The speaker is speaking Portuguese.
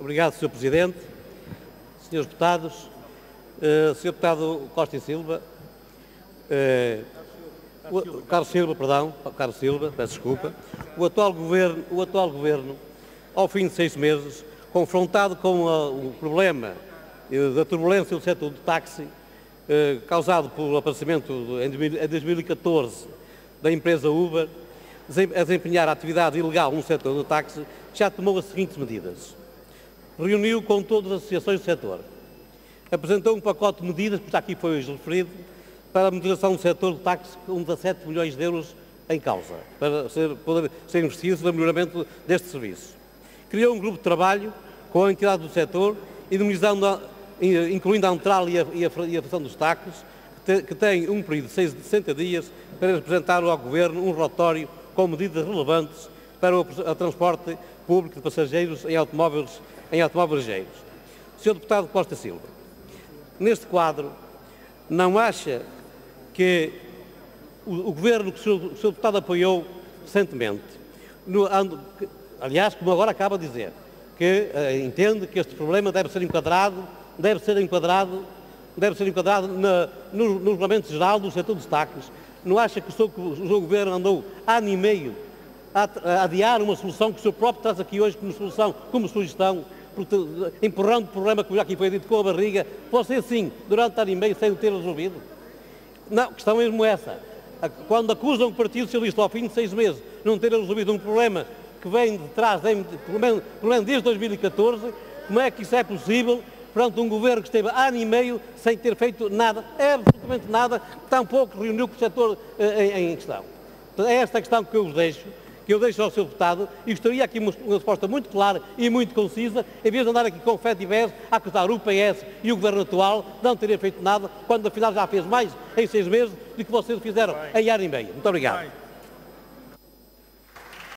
Obrigado, Sr. Presidente. Senhores deputados, uh, Sr. Deputado Costa e Silva, o, Carlos Silva, perdão, Carlos Silva, peço desculpa, o atual governo, o atual governo, ao fim de seis meses, confrontado com uh, o problema da turbulência do setor do táxi, causado pelo aparecimento em 2014 da empresa Uber, a desempenhar a atividade ilegal no setor do táxi, já tomou as seguintes medidas. Reuniu com todas as associações do setor. Apresentou um pacote de medidas, que aqui foi hoje referido, para a modernização do setor do táxi com 17 milhões de euros em causa, para ser, poder ser investidos no melhoramento deste serviço. Criou um grupo de trabalho com a entidade do setor, incluindo a Antral e a, e a, e a dos te, que tem um período de 60 dias para apresentar ao Governo um relatório com medidas relevantes para o, transporte público de passageiros em automóveis, em automóveis ligeiros. Sr. Deputado Costa Silva, neste quadro, não acha que o, o Governo que o Sr. Deputado apoiou recentemente, no, aliás, como agora acaba de dizer, que uh, entende que este problema deve ser enquadrado, deve ser enquadrado, deve ser enquadrado na, no, no Regulamento Geral do setor dos táxis, não acha que o seu, o seu governo andou ano e meio a, a, adiar uma solução que o seu próprio traz aqui hoje como solução, como sugestão, empurrando o problema, como já aqui foi dito, com a barriga, você sim, durante ano e meio, sem o ter resolvido? Não, a questão é mesmo essa. Quando acusam o Partido Socialista ao fim de seis meses não ter resolvido um problema que vem de trás, pelo menos, pelo menos desde 2014, como é que isso é possível perante um governo que esteve ano e meio sem ter feito nada, absolutamente nada, tampouco reuniu com o setor eh, em, em questão. é esta a questão que eu vos deixo, que eu deixo ao seu deputado, e gostaria aqui uma, uma resposta muito clara e muito concisa, em vez de andar aqui com fé diversa a acusar o PS e o governo atual de não terem feito nada, quando afinal já fez mais em seis meses do que vocês fizeram em ano e meio. Muito obrigado.